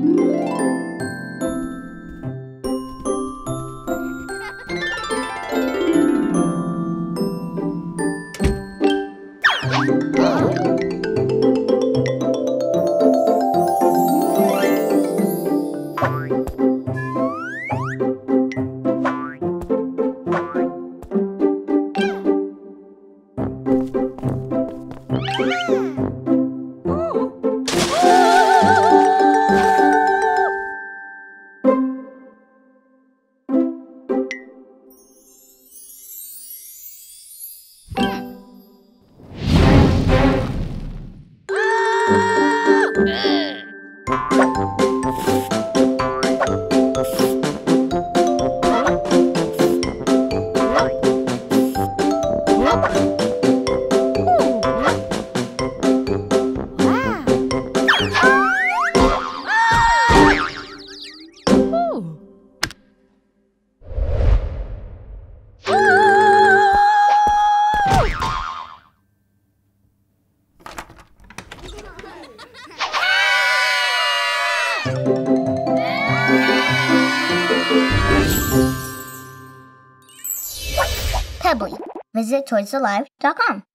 Bye. Pebbly. Visit toysalive.com.